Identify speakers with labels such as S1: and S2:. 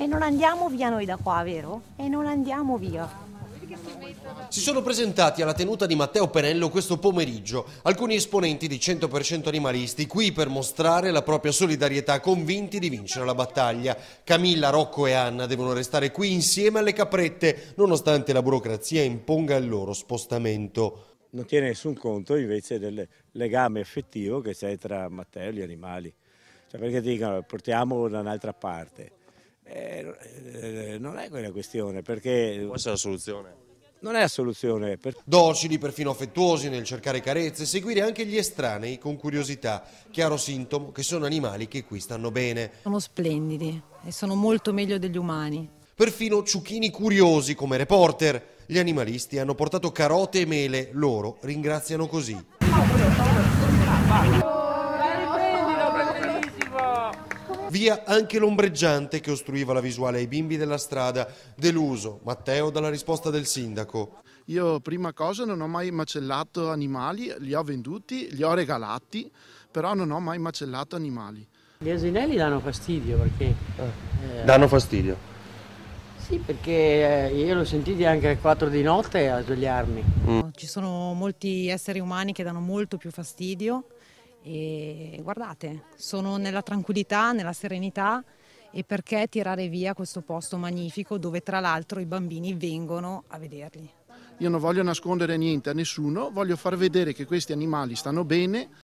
S1: E non andiamo via noi da qua, vero? E non andiamo via.
S2: Si sono presentati alla tenuta di Matteo Penello questo pomeriggio alcuni esponenti di 100% animalisti qui per mostrare la propria solidarietà convinti di vincere la battaglia. Camilla, Rocco e Anna devono restare qui insieme alle caprette nonostante la burocrazia imponga il loro spostamento.
S3: Non tiene nessun conto invece del legame effettivo che c'è tra Matteo e gli animali. Cioè perché dicono portiamolo da un'altra parte. Eh, eh, non è quella questione perché...
S2: Può essere la soluzione?
S3: Non è la soluzione. Per...
S2: Docili, perfino affettuosi nel cercare carezze, seguire anche gli estranei con curiosità, chiaro sintomo che sono animali che qui stanno bene.
S4: Sono splendidi e sono molto meglio degli umani.
S2: Perfino ciuchini curiosi come reporter. Gli animalisti hanno portato carote e mele, loro ringraziano così. Via anche l'ombreggiante che ostruiva la visuale ai bimbi della strada. Deluso, Matteo, dalla risposta del sindaco.
S5: Io prima cosa non ho mai macellato animali, li ho venduti, li ho regalati, però non ho mai macellato animali.
S6: Gli asinelli danno fastidio perché...
S2: Eh, danno fastidio?
S6: Sì, perché eh, io l'ho sentiti anche alle 4 di notte a svegliarmi.
S4: Mm. Ci sono molti esseri umani che danno molto più fastidio e guardate, sono nella tranquillità, nella serenità e perché tirare via questo posto magnifico dove tra l'altro i bambini vengono a vederli.
S5: Io non voglio nascondere niente a nessuno, voglio far vedere che questi animali stanno bene